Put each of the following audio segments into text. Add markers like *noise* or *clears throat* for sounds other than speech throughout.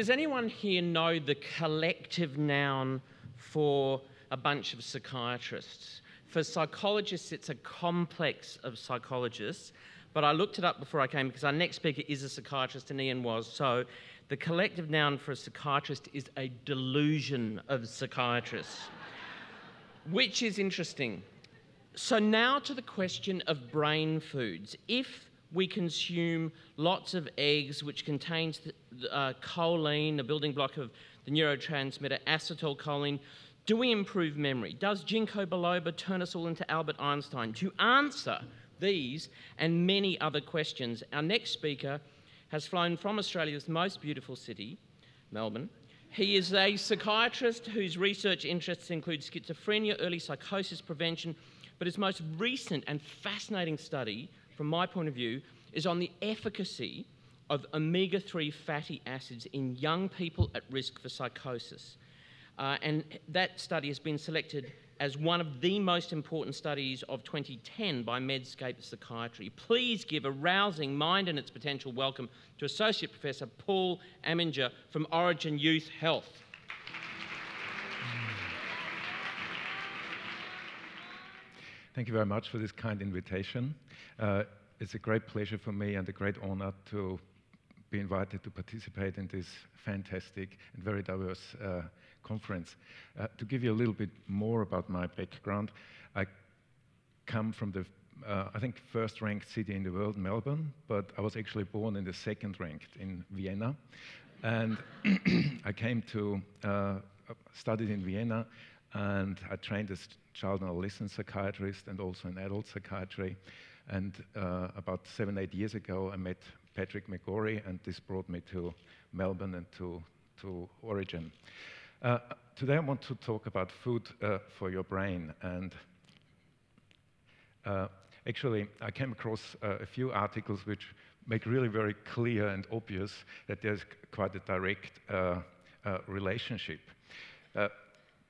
Does anyone here know the collective noun for a bunch of psychiatrists? For psychologists, it's a complex of psychologists, but I looked it up before I came because our next speaker is a psychiatrist and Ian was. So the collective noun for a psychiatrist is a delusion of psychiatrists, *laughs* which is interesting. So now to the question of brain foods. If we consume lots of eggs, which contains uh, choline, the building block of the neurotransmitter acetylcholine. Do we improve memory? Does ginkgo biloba turn us all into Albert Einstein? To answer these and many other questions, our next speaker has flown from Australia's most beautiful city, Melbourne. He is a psychiatrist whose research interests include schizophrenia, early psychosis prevention, but his most recent and fascinating study from my point of view, is on the efficacy of omega 3 fatty acids in young people at risk for psychosis. Uh, and that study has been selected as one of the most important studies of 2010 by Medscape Psychiatry. Please give a rousing mind and its potential welcome to Associate Professor Paul Amminger from Orygen Youth Health. Thank you very much for this kind invitation. Uh, it's a great pleasure for me and a great honor to be invited to participate in this fantastic and very diverse uh, conference. Uh, to give you a little bit more about my background, I come from the, uh, I think, first ranked city in the world, Melbourne, but I was actually born in the second ranked in Vienna. And *clears throat* I came to, uh, studied in Vienna, and I trained as child and adolescent psychiatrist and also in adult psychiatry. And uh, about seven, eight years ago, I met Patrick McGorry, and this brought me to Melbourne and to, to Orygen. Uh, today, I want to talk about food uh, for your brain. And uh, actually, I came across uh, a few articles which make really very clear and obvious that there's quite a direct uh, relationship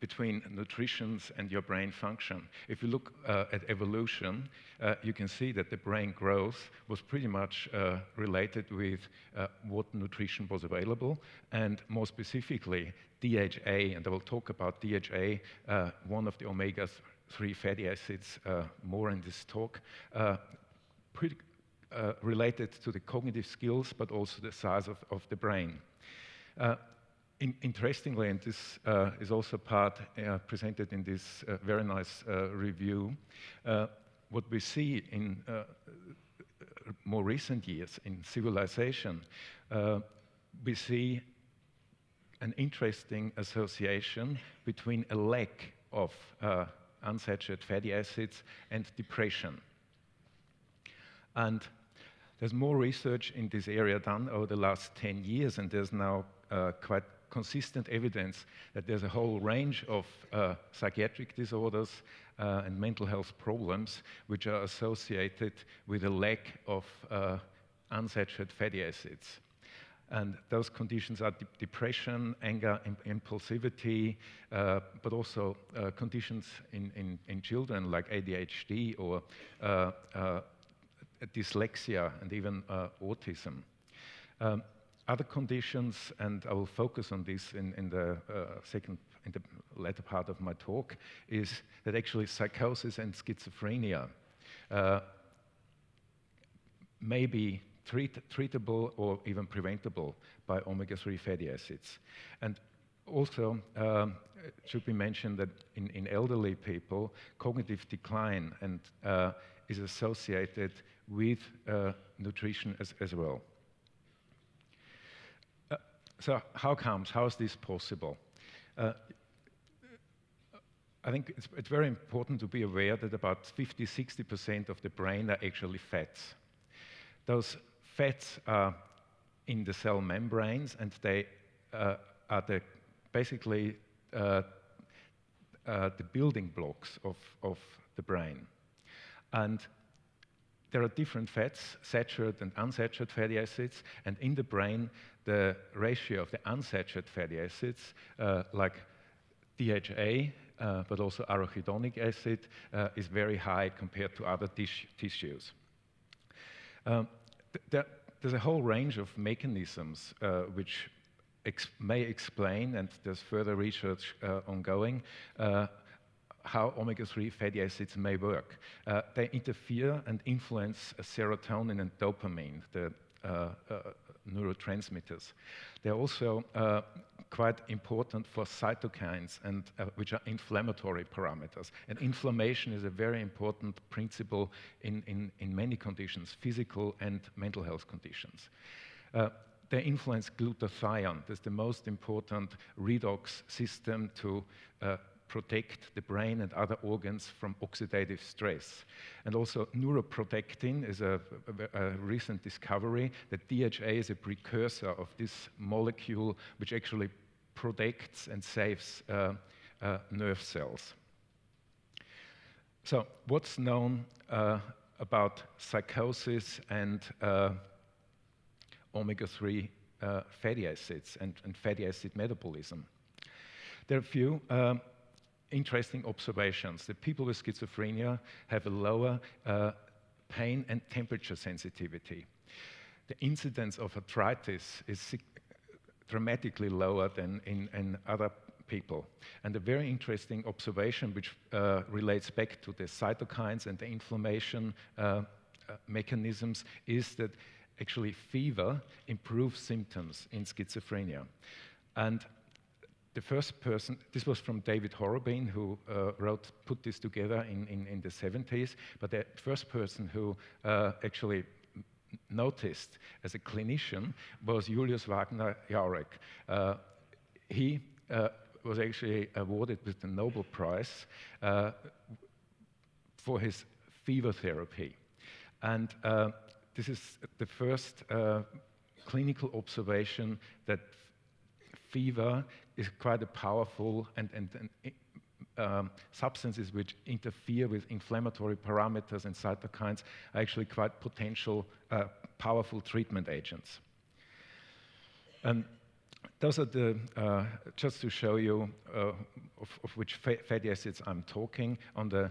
between nutrition and your brain function. If you look uh, at evolution, uh, you can see that the brain growth was pretty much uh, related with uh, what nutrition was available, and more specifically, DHA, and I will talk about DHA, uh, one of the omega 3 fatty acids, uh, more in this talk, pretty related to the cognitive skills, but also the size of, of the brain. In, interestingly, and this uh, is also part uh, presented in this uh, very nice uh, review, uh, what we see in uh, more recent years in civilization, we see an interesting association between a lack of unsaturated fatty acids and depression. And there's more research in this area done over the last 10 years, and there's now quite consistent evidence that there's a whole range of uh, psychiatric disorders uh, and mental health problems which are associated with a lack of uh, unsaturated fatty acids. And those conditions are de depression, anger, impulsivity, uh, but also uh, conditions in, in, in, children like ADHD or uh, uh, dyslexia and even autism. Um, other conditions, and I will focus on this in, in the uh, second, in the latter part of my talk, is that actually psychosis and schizophrenia uh, may be treat, treatable or even preventable by omega-3 fatty acids. And also, um, it should be mentioned that in, in, elderly people, cognitive decline and, uh, is associated with uh, nutrition as, as well so how comes, how is this possible? Uh, I think it's, it's, very important to be aware that about 50, 60% of the brain are actually fats. Those fats are in the cell membranes and they uh, are the, basically uh, uh the building blocks of, of the brain. And there are different fats, saturated and unsaturated fatty acids, and in the brain, the ratio of the unsaturated fatty acids, uh, like DHA, uh, but also arachidonic acid, uh, is very high compared to other tis tissues. Um, th there's a whole range of mechanisms uh, which ex may explain, and there's further research uh, ongoing, uh, how omega-3 fatty acids may work. Uh, they interfere and influence serotonin and dopamine, the uh, uh, neurotransmitters. They're also uh, quite important for cytokines, and, which are inflammatory parameters. And inflammation is a very important principle in, in, in many conditions, physical and mental health conditions. they influence glutathione. That's the most important redox system to uh, protect the brain and other organs from oxidative stress. And also neuroprotectin is a, a, a, recent discovery that DHA is a precursor of this molecule which actually protects and saves uh, uh, nerve cells. So what's known uh, about psychosis and uh, omega-3 uh, fatty acids and, and, fatty acid metabolism? There are a few um, interesting observations that people with schizophrenia have a lower uh, pain and temperature sensitivity. The incidence of arthritis is dramatically lower than in, in, other people. And a very interesting observation, which uh, relates back to the cytokines and the inflammation uh, uh, mechanisms, is that actually fever improves symptoms in schizophrenia. And the first person, this was from David Horobin, who uh, wrote, put this together in, in, in, the 70s, but the first person who uh, actually noticed as a clinician was Julius Wagner Jauregg. Uh, he uh, was actually awarded with the Nobel Prize uh, for his fever therapy. And uh, this is the first clinical observation that fever is quite a powerful and, and, and um, substances which interfere with inflammatory parameters and cytokines are actually quite potential, uh, powerful treatment agents. And those are the, uh, just to show you uh, of, of, which fatty acids I'm talking. On the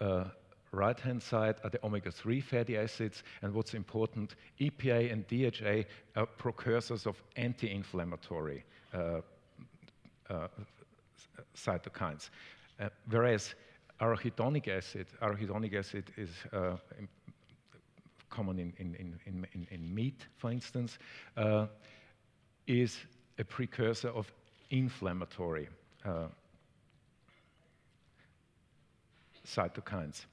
uh, right-hand side are the omega-3 fatty acids, and what's important, EPA and DHA are precursors of anti-inflammatory cytokines. Uh, whereas arachidonic acid, arachidonic acid is common in, in, in, in, in meat, for instance, is a precursor of inflammatory uh, cytokines.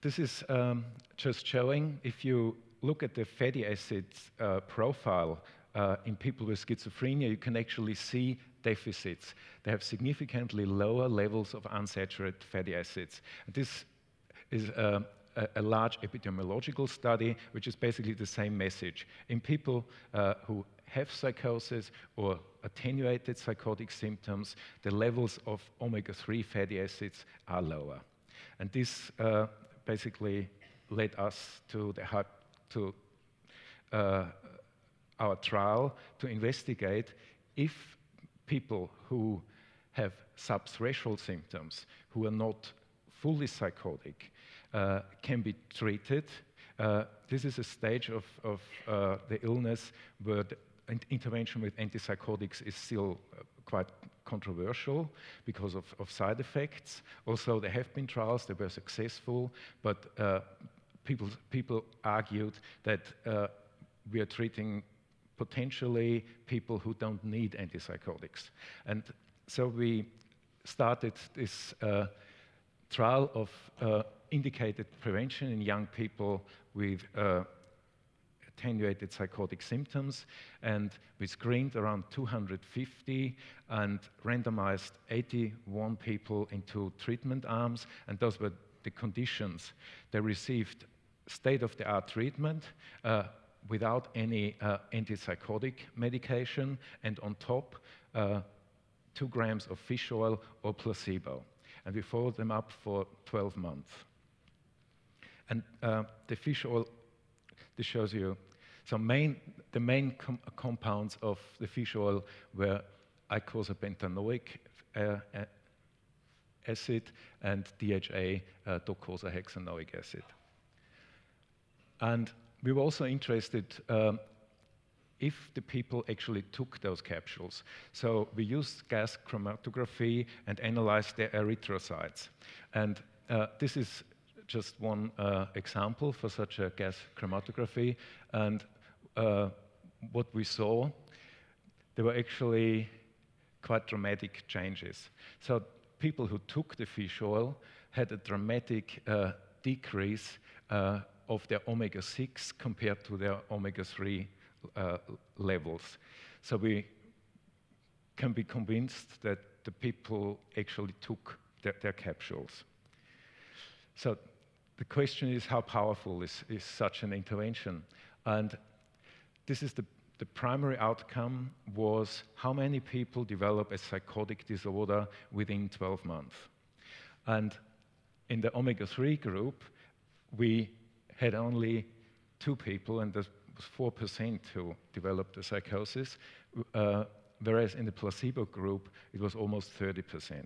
This is um, just showing if you look at the fatty acids uh, profile uh, in people with schizophrenia, you can actually see deficits. They have significantly lower levels of unsaturated fatty acids. this is uh, a, a, large epidemiological study, which is basically the same message. In people uh, who have psychosis or attenuated psychotic symptoms, the levels of omega-3 fatty acids are lower. And this uh, basically led us to the to uh, our trial to investigate if people who have subthreshold symptoms, who are not fully psychotic, uh, can be treated. Uh, this is a stage of, of uh, the illness where the intervention with antipsychotics is still uh, quite controversial because of, of, side effects. Also, there have been trials that were successful, but uh, people, people argued that uh, we are treating potentially people who don't need antipsychotics. And so we started this uh, trial of uh, indicated prevention in young people with uh, attenuated psychotic symptoms, and we screened around 250 and randomized 81 people into treatment arms, and those were the conditions. They received state-of-the-art treatment uh, without any uh, antipsychotic medication, and on top, uh, two grams of fish oil or placebo. And we followed them up for 12 months. And uh, the fish oil, this shows you, so main, the main com compounds of the fish oil were eicosapentaenoic uh, acid and DHA, uh, docosahexaenoic acid. And we were also interested um, if the people actually took those capsules. So we used gas chromatography and analyzed their erythrocytes. And uh, this is just one uh, example for such a gas chromatography. And uh, what we saw, there were actually quite dramatic changes. So people who took the fish oil had a dramatic uh, decrease uh, of their omega-6 compared to their omega-3 uh, levels. So we can be convinced that the people actually took their, their capsules. So the question is how powerful is, is such an intervention? And this is the, the primary outcome was how many people develop a psychotic disorder within 12 months. And in the omega-3 group, we had only two people, and that was 4% who developed the psychosis, uh, whereas in the placebo group, it was almost 30%.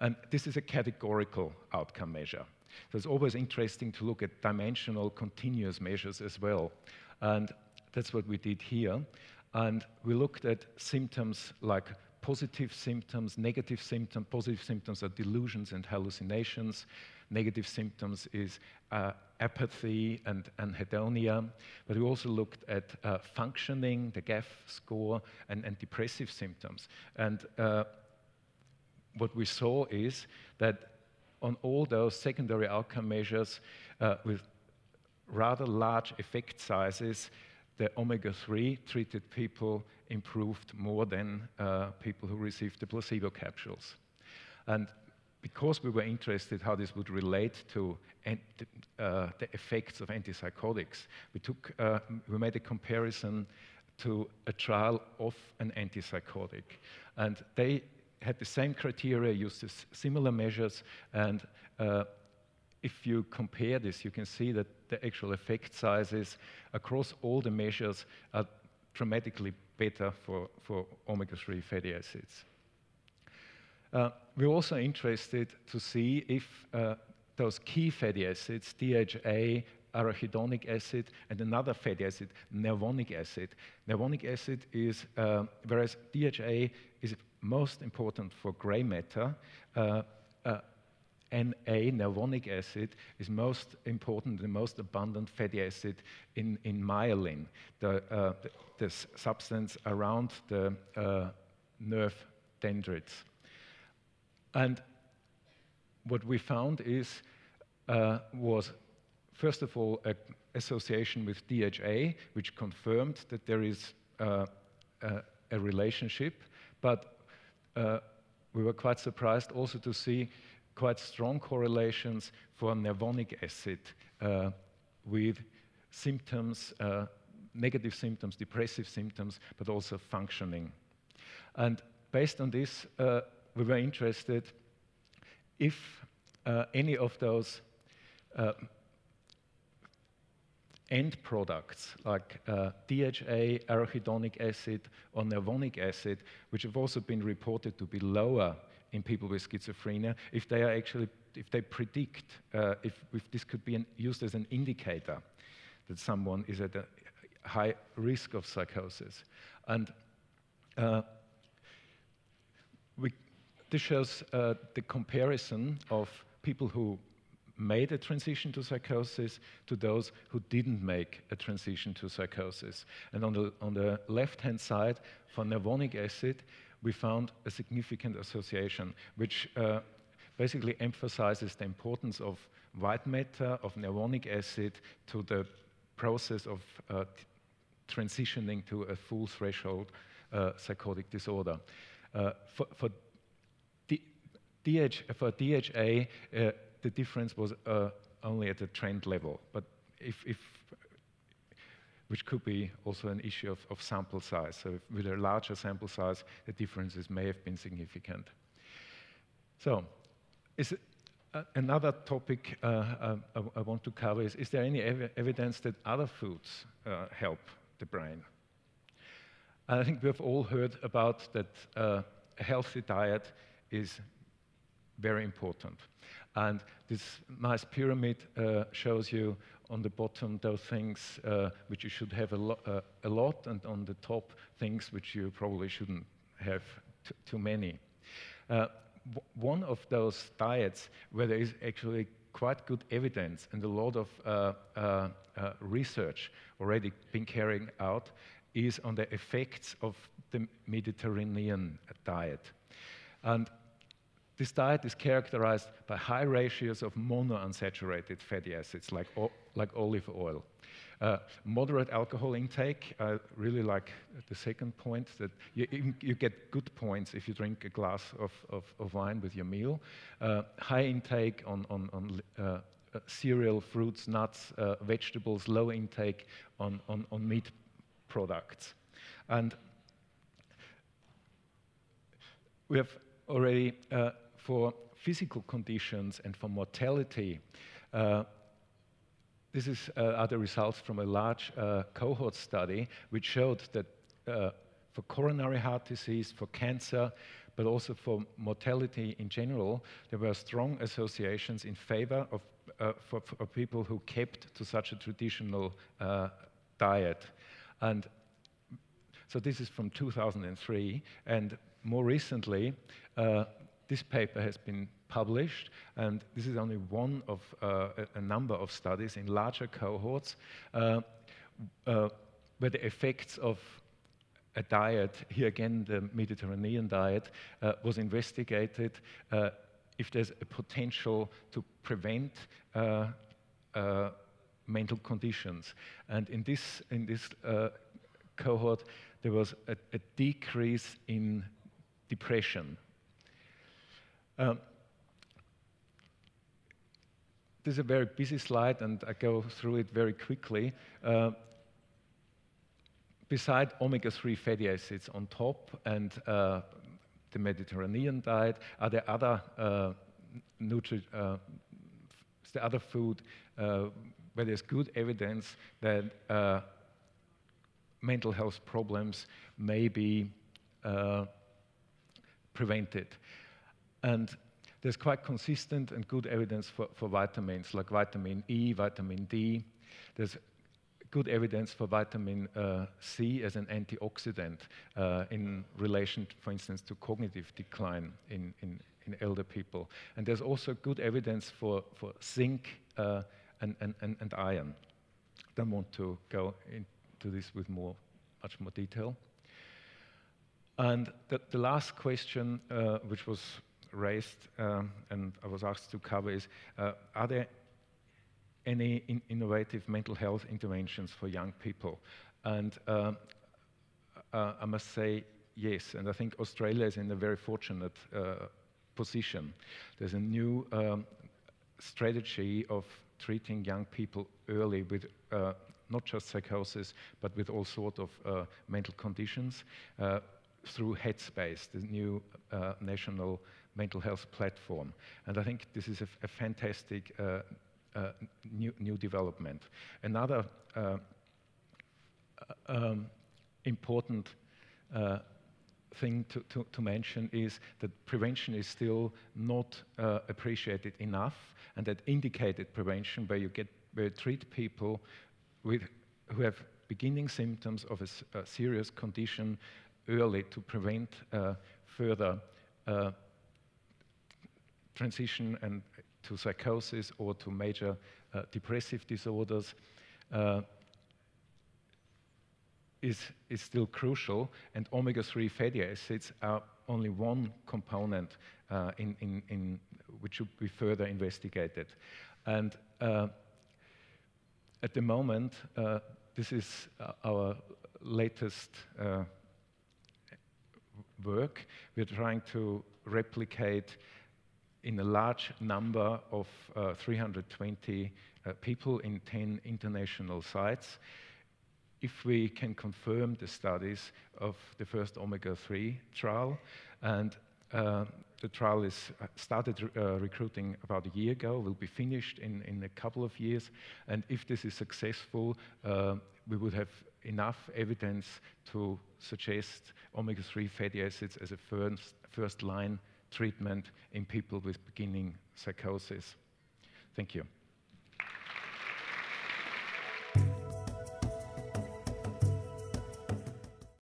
And this is a categorical outcome measure. So it's always interesting to look at dimensional continuous measures as well. And that's what we did here. And we looked at symptoms like positive symptoms, negative symptoms. Positive symptoms are delusions and hallucinations. Negative symptoms is uh, apathy and anhedonia. But we also looked at uh, functioning, the GAF score, and, and depressive symptoms. And uh, what we saw is that on all those secondary outcome measures uh, with rather large effect sizes, the omega-3 treated people improved more than uh, people who received the placebo capsules. And because we were interested how this would relate to uh, the effects of antipsychotics, we, took, uh, we made a comparison to a trial of an antipsychotic. And they had the same criteria, used similar measures, and uh, if you compare this, you can see that the actual effect sizes across all the measures are dramatically better for, for omega-3 fatty acids. Uh, we're also interested to see if uh, those key fatty acids, DHA, arachidonic acid, and another fatty acid, nervonic acid. Nervonic acid is, uh, whereas DHA is most important for gray matter, uh, uh, NA, nervonic acid, is most important, the most abundant fatty acid in, in myelin, the, uh, the, the substance around the nerve dendrites. And what we found is, uh, was first of all, an association with DHA, which confirmed that there is uh, a, a, relationship, but uh, we were quite surprised also to see quite strong correlations for nervonic acid uh, with symptoms, uh, negative symptoms, depressive symptoms, but also functioning. And based on this, uh, we were interested if uh, any of those uh, end products like uh, DHA, arachidonic acid, or nervonic acid, which have also been reported to be lower in people with schizophrenia, if they are actually, if they predict uh, if, if, this could be an, used as an indicator that someone is at a high risk of psychosis. And uh, this shows uh, the comparison of people who made a transition to psychosis to those who didn't make a transition to psychosis. And on the, on the left-hand side, for nervonic acid, we found a significant association, which uh, basically emphasizes the importance of white matter, of nervonic acid, to the process of uh, transitioning to a full threshold uh, psychotic disorder. Uh, for, for, DH, for DHA, uh, the difference was uh, only at the trend level, but if, if which could be also an issue of, of sample size. So with a larger sample size, the differences may have been significant. So is it, uh, another topic uh, uh, I, I, want to cover is, is there any ev evidence that other foods uh, help the brain? I think we've all heard about that a healthy diet is very important. And this nice pyramid uh, shows you on the bottom those things uh, which you should have a, lo uh, a, lot, and on the top things which you probably shouldn't have too many. Uh, one of those diets where there is actually quite good evidence and a lot of uh, uh, research already been carried out is on the effects of the Mediterranean diet. And this diet is characterized by high ratios of monounsaturated fatty acids like, like olive oil. Uh, moderate alcohol intake, I really like the second point that you, you, get good points if you drink a glass of, of, of wine with your meal. Uh, high intake on, on, on uh, uh cereal, fruits, nuts, uh, vegetables, low intake on, on, on meat products. And we have already, uh, for physical conditions and for mortality, this is, uh, are the results from a large uh, cohort study which showed that uh, for coronary heart disease, for cancer, but also for mortality in general, there were strong associations in favor of uh, for, for, people who kept to such a traditional uh, diet. And so this is from 2003, and more recently, uh, this paper has been published, and this is only one of uh, a, number of studies in larger cohorts uh, uh, where the effects of a diet, here again the Mediterranean diet, uh, was investigated uh, if there's a potential to prevent uh, mental conditions. And in this, in this cohort, there was a, a decrease in depression. Um, this is a very busy slide, and I go through it very quickly. Uh, beside omega-3 fatty acids on top and uh, the Mediterranean diet, are there other uh, nutri uh, the other food uh, where there's good evidence that uh, mental health problems may be uh, prevented. And there's quite consistent and good evidence for, for vitamins like vitamin E, vitamin D. There's good evidence for vitamin uh, C as an antioxidant uh, in relation, for instance, to cognitive decline in, in, in, elder people. And there's also good evidence for, for zinc uh, and, and, and, and iron. Don't want to go into this with more, much more detail. And the, the last question, uh, which was raised um, and I was asked to cover is, uh, are there any in innovative mental health interventions for young people? And uh, uh, I must say yes, and I think Australia is in a very fortunate uh, position. There's a new um, strategy of treating young people early with uh, not just psychosis, but with all sorts of uh, mental conditions through Headspace, the new national mental health platform. And I think this is a, a fantastic uh, uh, new, new development. Another uh, um, important uh, thing to, to, to, mention is that prevention is still not uh, appreciated enough, and that indicated prevention, where you get where you treat people with, who have beginning symptoms of a, a serious condition early to prevent uh, further transition and to psychosis or to major uh, depressive disorders uh, is, is still crucial, and omega-3 fatty acids are only one component uh, in, in, in, which should be further investigated. And uh, at the moment, uh, this is uh, our latest work. We're trying to replicate in a large number of uh, 320 uh, people in 10 international sites. If we can confirm the studies of the first omega-3 trial, and uh, the trial is uh, started uh, recruiting about a year ago, will be finished in, in a couple of years, and if this is successful, uh, we would have enough evidence to suggest omega-3 fatty acids as a first, first line treatment in people with beginning psychosis. Thank you.